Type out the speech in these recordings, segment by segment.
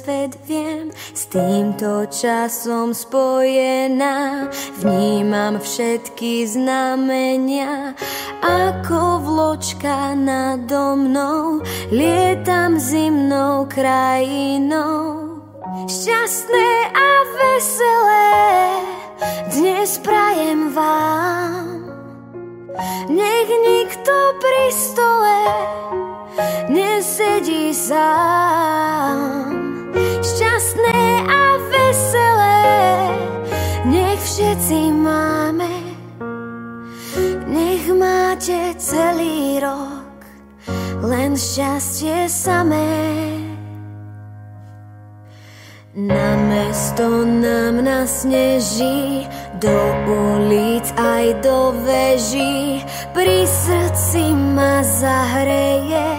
svet, viem. S týmto časom spojená vnímam všetky znamenia. Ako vločka nado mnou lietam zimnou krajinou. Šťastné a veselé dnes prajem vám. Nech nikto pri stole nesedí sám. Šťastné a veselé nech všetci máme. Nech máte celý rok len šťastie samé. Na mesto nám nasneží, do ulic aj do veží, pri srdci ma zahreje,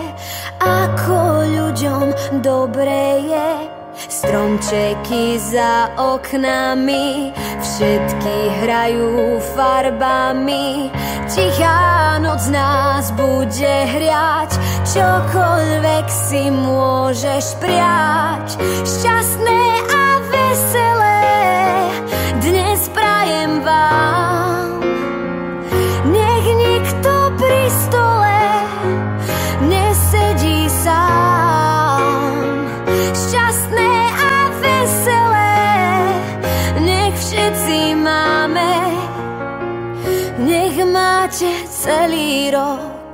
ako ľuďom dobre je. Stromčeky za oknami, všetky hrajú farbami. Tichá noc nás bude hriať, čokoľvek si môžeš priať. Šťastné a veselé dnes prajem vám. Nech máte celý rok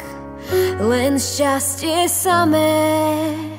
len šťastie samé.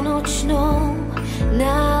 noćnom na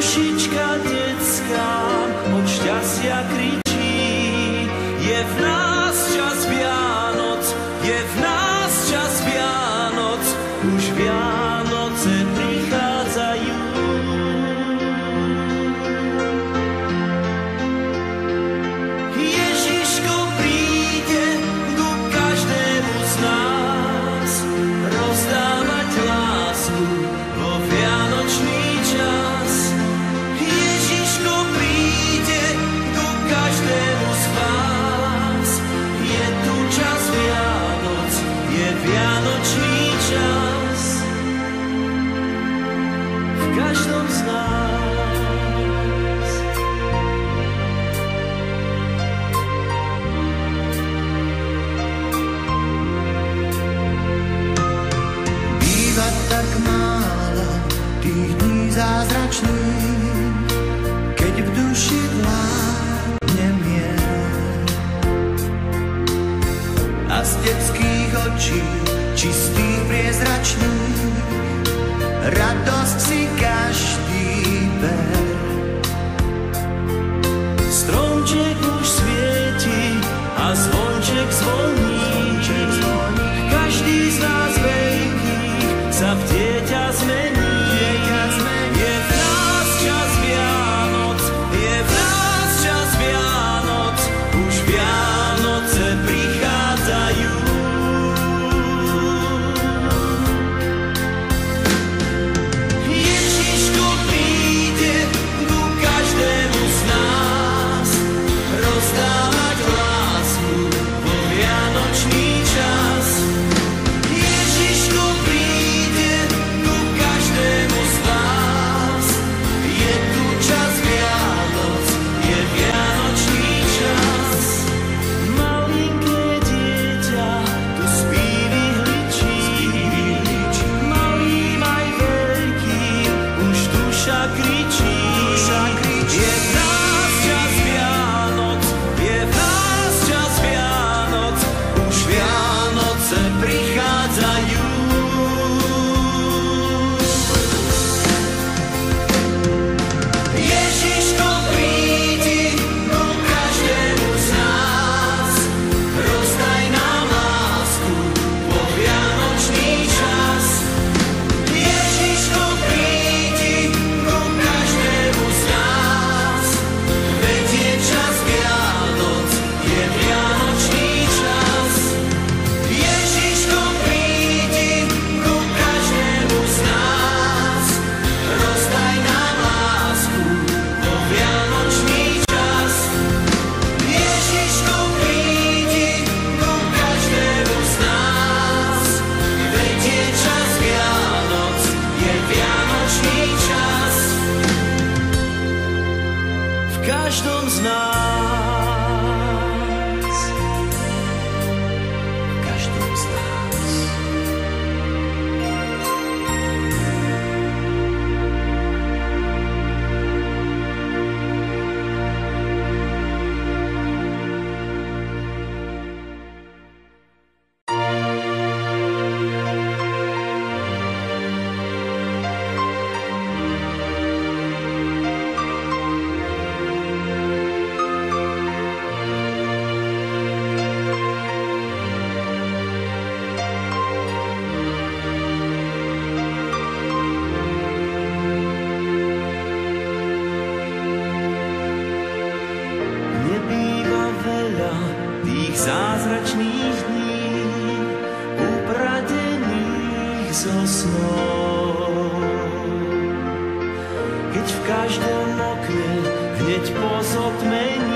dušička detská od šťastia kričí. zasnou. Keď v každém okně hněď po zotmení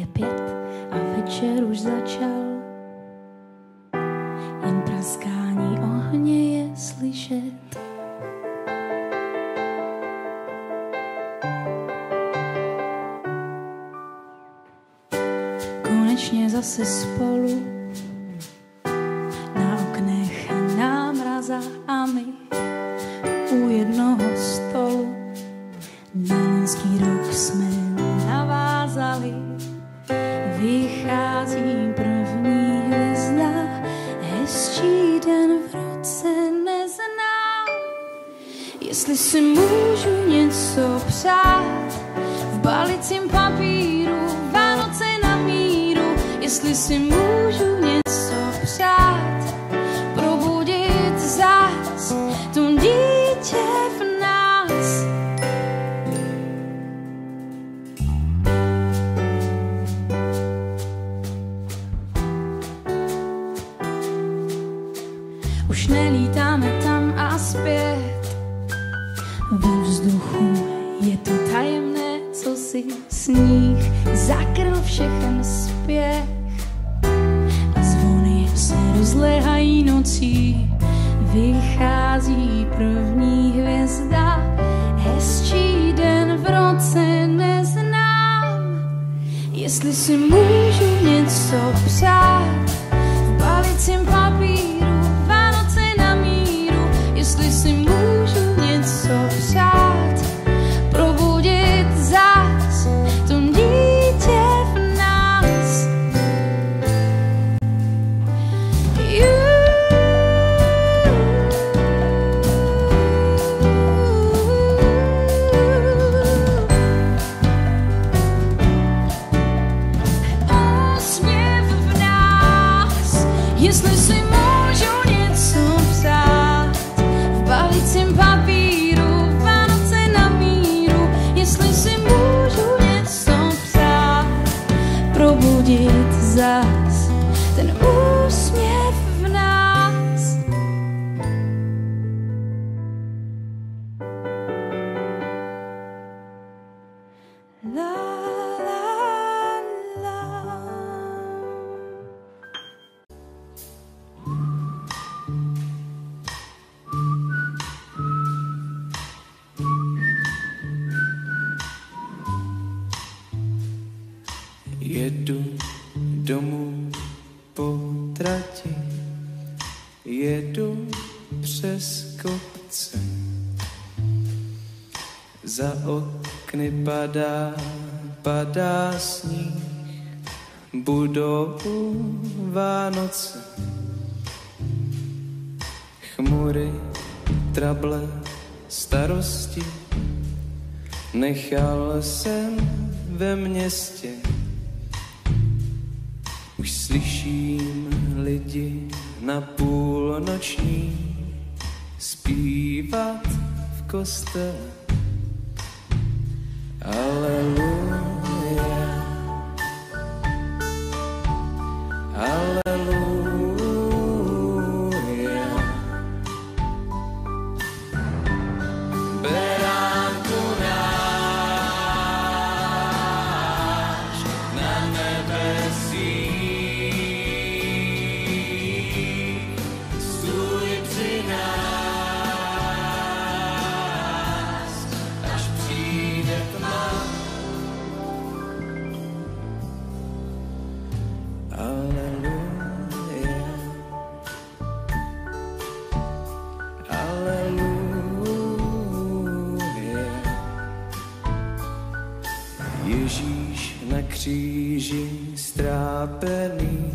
je pět a večer už začal. padá, padá sníh, budou Vánoce. Chmury, trable, starosti, nechal jsem ve městě. Už slyším lidi na půlnoční zpívat v kostele. Hallelujah. Hallelujah. Ježíš na kříži strápený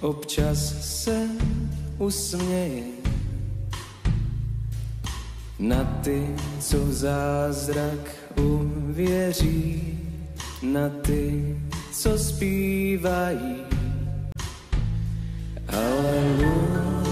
občas se usměje na ty, co v zázrak uvěří, na ty, co zpívají. Hallelujah.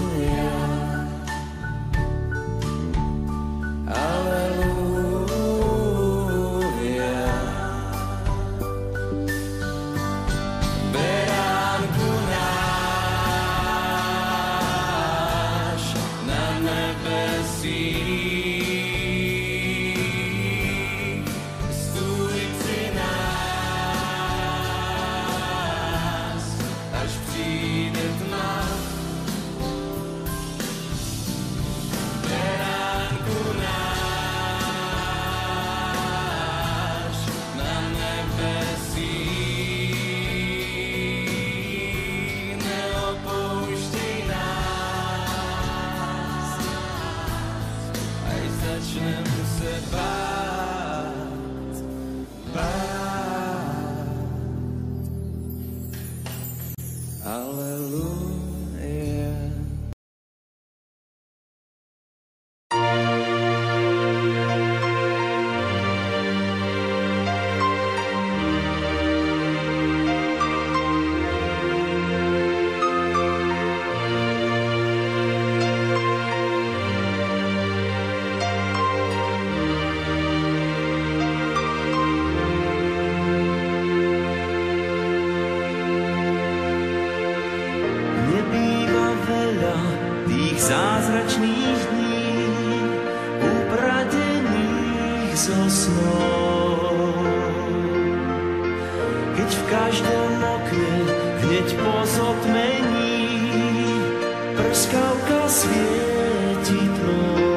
v každém okně hneď po zotmení prskalka světí. tmou.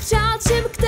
chciał cię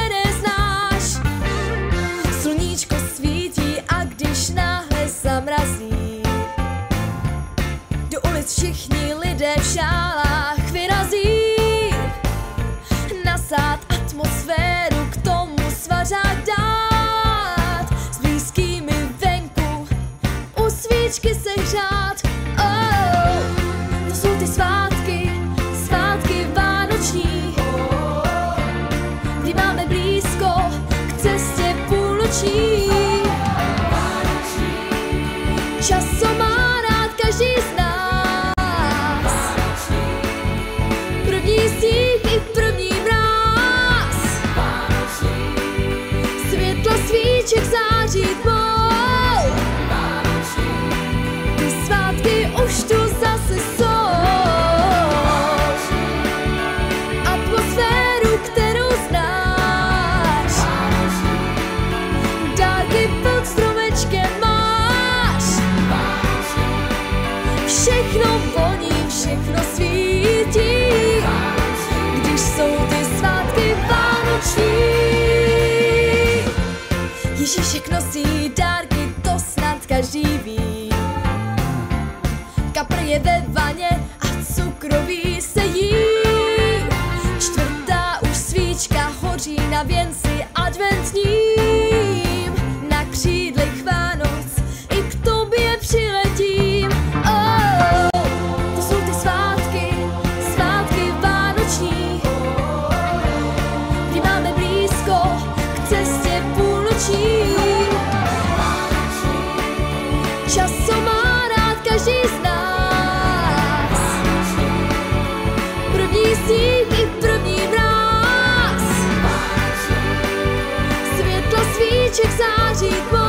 svíček září tmou.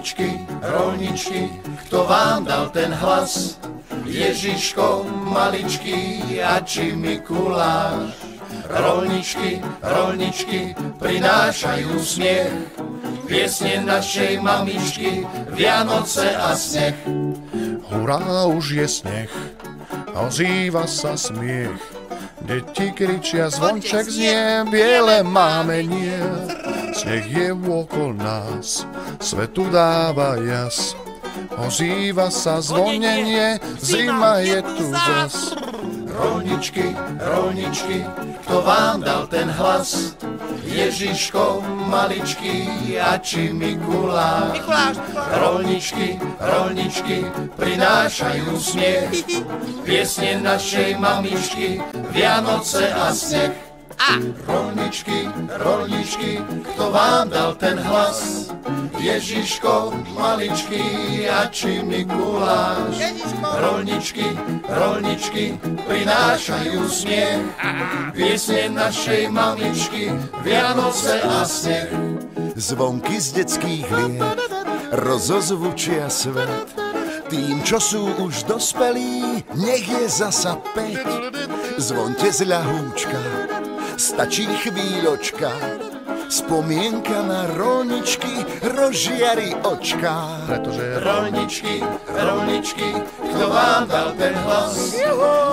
Rolničky, rolničky, kto vám dal ten hlas? Ježiško maličký a či Mikuláš. Rolničky, rolničky, prinášajú smiech, piesne našej mamičky, Vianoce a sneh. Hurá, už je sneh, ozýva sa smiech. Deti kričia, zvonček znie, biele máme nie. Sneh je okolo nás, svetu dáva jas. Ozýva sa zvonenie, zima je tu zas. Rolničky, rolničky, kto vám dal ten hlas? Ježiško maličký a či Mikuláš. Rolničky, rolničky, prinášajú smiech, piesne našej mamičky, Vianoce a sneh. Rolničky, rolničky, kto vám dal ten hlas? Ježiško maličký a či Mikuláš. Rolničky, rolničky, prinášajú smiech, piesne našej mamičky, Vianoce a sneh. Zvonky z detských liet rozozvučia svet. Tým, čo sú už dospelí, nech je zasa päť. Zvonte z ľahúčka, stačí chvíľočka. Spomienka na rolničky rozžiari očka. Pretože Rolničky, rolničky, kto vám dal ten hlas?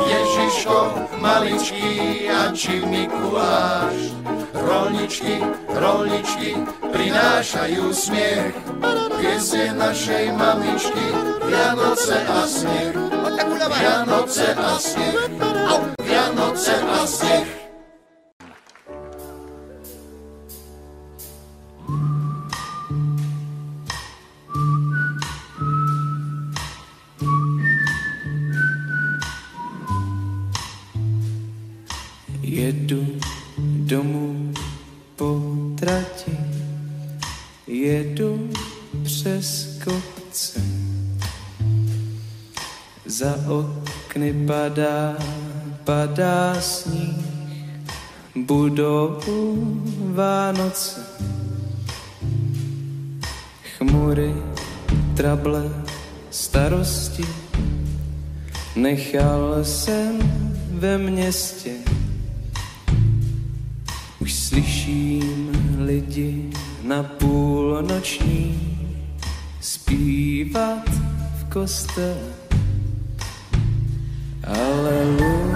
Ježiško, maličký a či Mikuláš. Rolničky, rolničky, prinášajú smiech, piesne našej mamičky, Vianoce a sneh. Vianoce a sneh, Vianoce a sneh. Jedu domů po trati, jedu přes kopce. Za okny padá, padá sníh, budou Vánoce. Chmury, trable, starosti, nechal jsem ve městě. Lidi na půlnoční zpívat v kostele. Aleluja.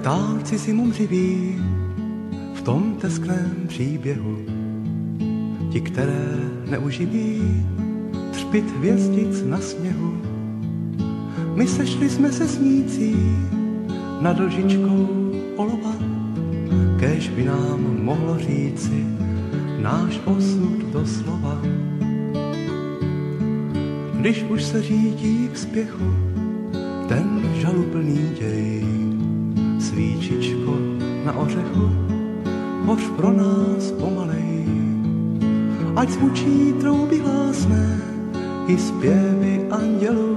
Ptáci si mumřiví v tom teskném příběhu. Ti, které neuživí třpit hvězdic na sněhu. My sešli jsme se snící nad lžičkou olova, kéž by nám mohlo říci náš osud doslova. Když už se řídí k spěchu ten žaluplný děj, svíčičko na ořechu, hoř pro nás pomalej. Ať zvučí trouby hlásné i zpěvy andělů,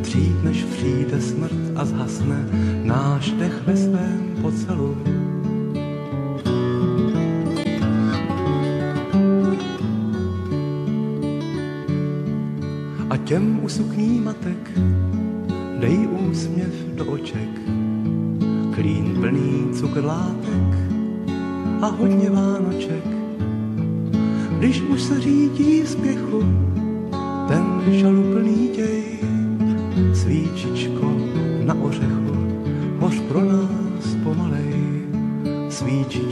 dřív než přijde smrt a zhasne náš dech ve svém pocelu. A hodně vánoček. Když už se řídí spěchu ten žaluplný děj, svíčičko na ořechu, hoř pro nás pomalej. Svíčičko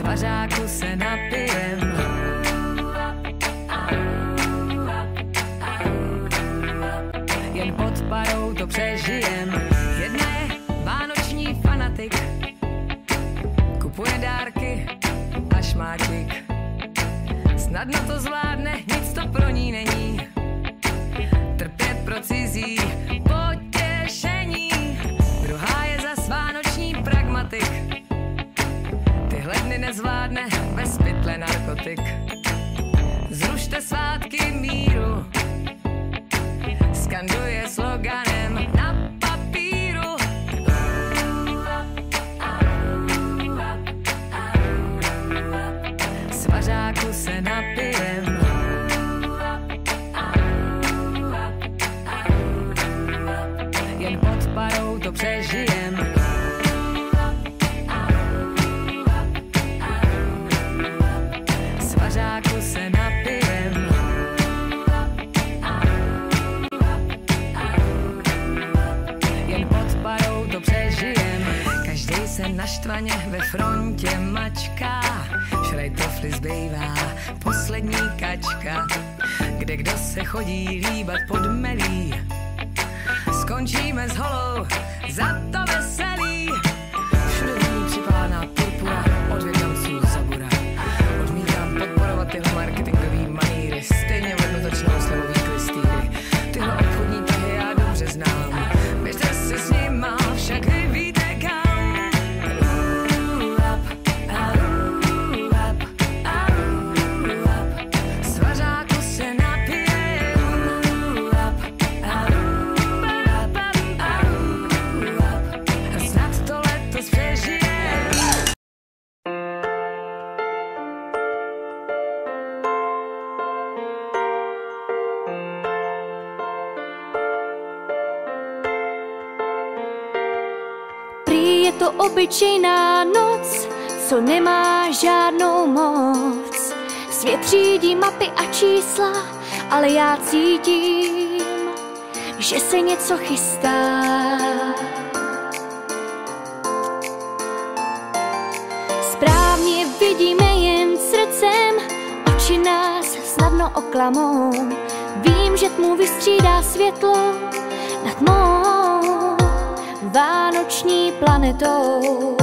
Svařáku se napijem. Jen pod parou to přežijem. Jedna je vánoční fanatik, kupuje dárky a šmáčik. Snadno to zvládne, nic to pro ní není trpět pro cizí nezvládne bez pytle narkotik. Zrušte svátky míru, skanduje sloganem naštvaně ve frontě mačká. Šraj tofly zbývá poslední kačka. Kde kdo se chodí líbat pod melí skončíme s holou, za to to obyčejná noc, co nemá žádnou moc. Svět řídí mapy a čísla, ale já cítím, že se něco chystá. Správně vidíme jen srdcem, oči nás snadno oklamou. Vím, že tmu vystřídá světlo nad mou vánoční planetou.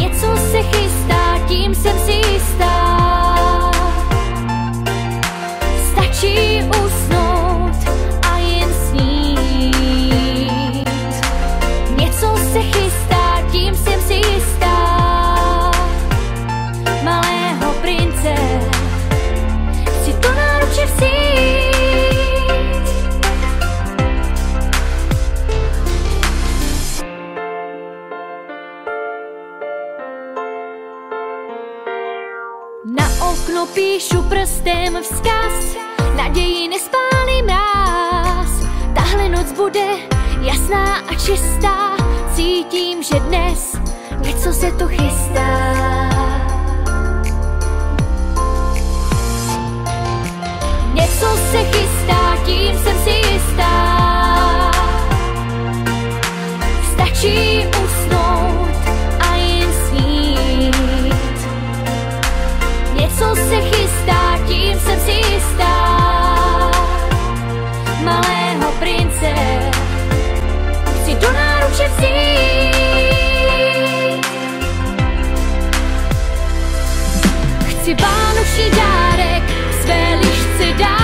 Něco se chystá, tím jsem si jistá. Prstem vzkaz, naději nespálí mráz. Tahle noc bude jasná a čistá, cítím, že dnes něco se tu chystá. Něco se chystá, tím jsem si jistá. Stačí usnout a jen snít. Něco se chystá, tím jsem si jistá. Malého prince chci do náruče vzít. Chci vánoční dárek své lišce dát.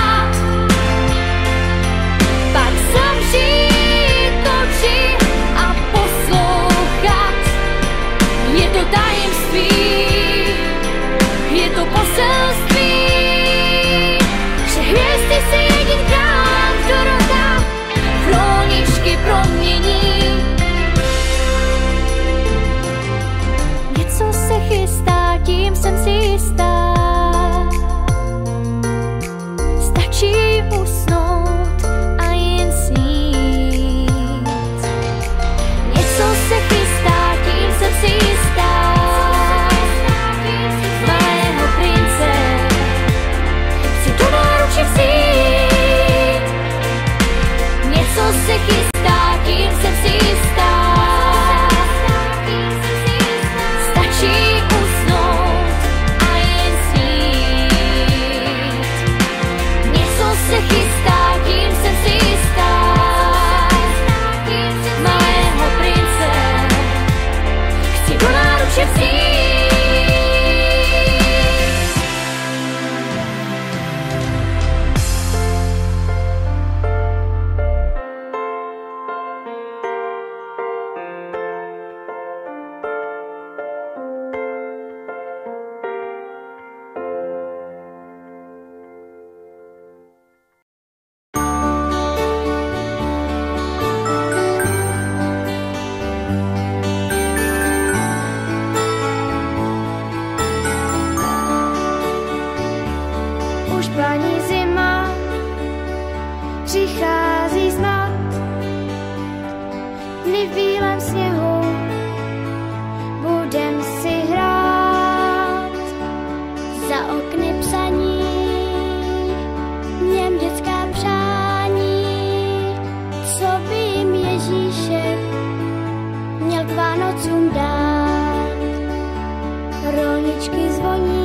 Rolničky zvoní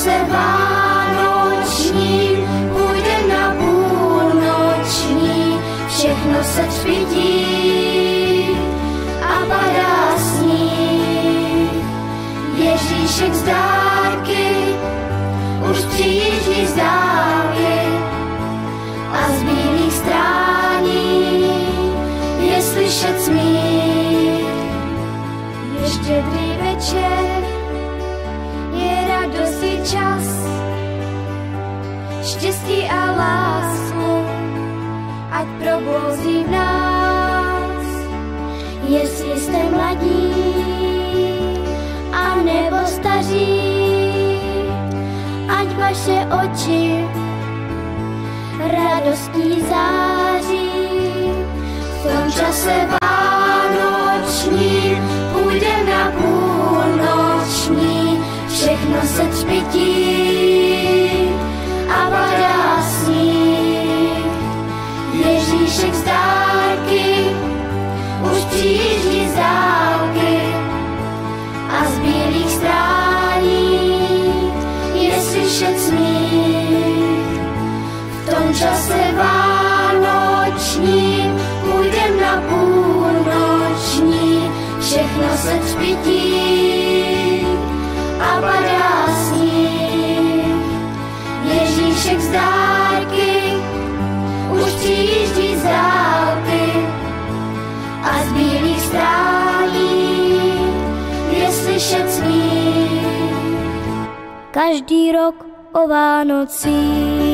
čase vánoční půjde na půlnoční, všechno se třpití a padá sníh. Ježíšek z dárky už přijíždí z dálky probouzí v nás, jestli jste mladí a nebo staří, ať vaše oči radostí září. V tom čase vánoční půjde na půlnoční, všechno se třpití. každý rok o Vánocích.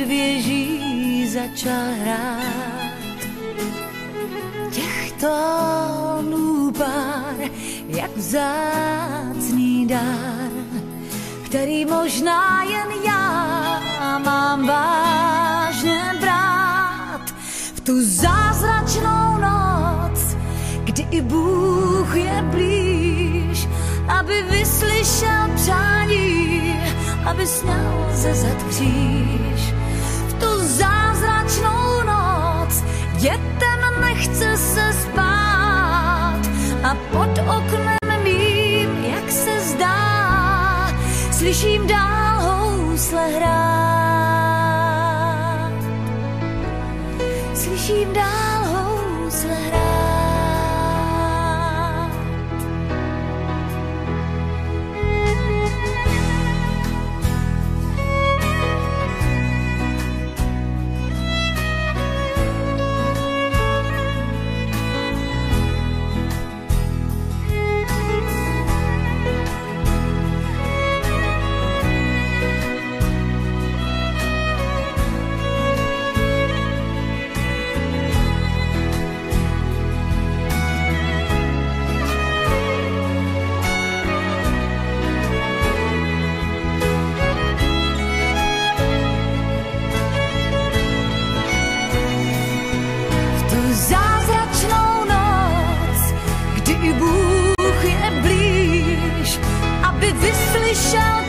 podvěží začal hrát. Těchto tónů pár, jak vzácný dár, který možná jen já mám vážně brát. V tu zázračnou noc, kdy i Bůh je blíž, aby vyslyšel přání, aby sněl ze zad kříž. Dětem nechce se spát a pod oknem mým, jak se zdá, slyším dál housle hrát. show.